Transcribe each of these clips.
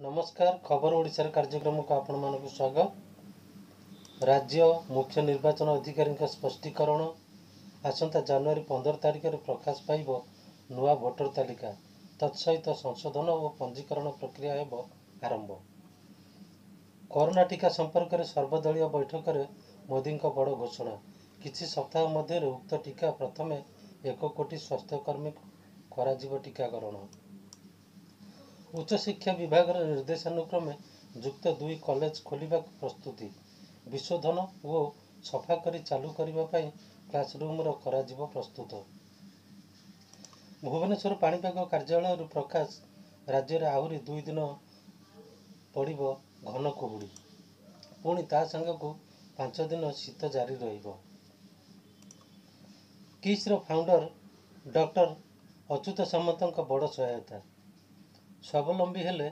ନମସ୍କାର ଖବର ଓଡ଼ିଶାର କାର୍ଯ୍ୟକ୍ରମକୁ ଆପଣମାନଙ୍କୁ ସ୍ୱାଗତ। ରାଜ୍ୟ ମୁଖ୍ୟ ନିର୍ବାଚନ ଅଧିକାରୀଙ୍କ ସ୍ପଷ୍ଟୀକରଣ ଆସନ୍ତା ଜାନୁଆରୀ ପନ୍ଦର ତାରିଖରେ ପ୍ରକାଶ ପାଇବ ନୂଆ ଭୋଟର ତାଲିକା। ତତ୍ସହିତ ସଂଶୋଧନ ଓ ପଞ୍ଜୀକରଣ ପ୍ରକ୍ରିୟା ହେବ ଆରମ୍ଭ। କରୋନା ଟିକା ସମ୍ପର୍କରେ ସର୍ବଦଳୀୟ ବୈଠକରେ ମୋଦିଙ୍କ ବଡ଼ ଘୋଷଣା। କିଛି ସପ୍ତାହ ମଧ୍ୟରେ ଉକ୍ତ ଟିକା ପ୍ରଥମେ ଏକ କୋଟି ସ୍ୱାସ୍ଥ୍ୟକର୍ମୀଙ୍କୁ କରାଯିବ ଟିକାକରଣ। ଉଚ୍ଚଶିକ୍ଷା ବିଭାଗର ନିର୍ଦ୍ଦେଶାନୁକ୍ରମେ ଯୁକ୍ତ ଦୁଇ କଲେଜ ଖୋଲିବାକୁ ପ୍ରସ୍ତୁତି। ବିଶୋଧନ ଓ ସଫା କରି ଚାଲୁ କରିବା ପାଇଁ କ୍ଲାସରୁମର କରାଯିବ ପ୍ରସ୍ତୁତ। ଭୁବନେଶ୍ୱର ପାଣିପାଗ କାର୍ଯ୍ୟାଳୟରୁ ପ୍ରକାଶ ରାଜ୍ୟରେ ଆହୁରି ଦୁଇ ଦିନ ପଡ଼ିବ ଘନ କୁହୁଡ଼ି। ପୁଣି ତା ସାଙ୍ଗକୁ ପାଞ୍ଚ ଦିନ ଶୀତ ଜାରି ରହିବ। କିସ୍ର ଫାଉଣ୍ଡର ଡକ୍ଟର ଅଚ୍ୟୁତ ସାମନ୍ତଙ୍କ ବଡ଼ ସହାୟତା। ସ୍ୱାବଲମ୍ବୀ ହେଲେ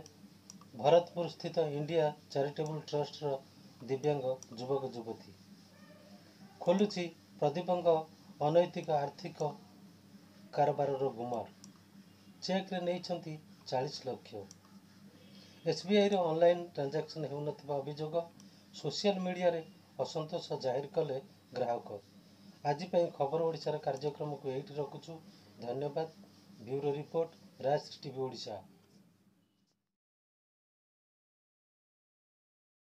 ଭରତପୁର ସ୍ଥିତ ଇଣ୍ଡିଆ ଚାରିଟେବୁଲ୍ ଟ୍ରଷ୍ଟର ଦିବ୍ୟାଙ୍ଗ ଯୁବକ ଯୁବତୀ। ଖୋଲୁଛି ପ୍ରଦୀପଙ୍କ ଅନୈତିକ ଆର୍ଥିକ କାରବାରର ଗୁମର। ଚେକ୍ରେ ନେଇଛନ୍ତି ଚାଳିଶ ଲକ୍ଷ। ଏସ୍ବିଆଇର ଅନଲାଇନ୍ ଟ୍ରାଞ୍ଜାକ୍ସନ୍ ହେଉନଥିବା ଅଭିଯୋଗ ସୋସିଆଲ ମିଡ଼ିଆରେ ଅସନ୍ତୋଷ ଜାହିର କଲେ ଗ୍ରାହକ। ଆଜି ପାଇଁ ଖବର ଓଡ଼ିଶାର କାର୍ଯ୍ୟକ୍ରମକୁ ଏଇଠି ରଖୁଛୁ। ଧନ୍ୟବାଦ। Bureau report Raj TV Odisha.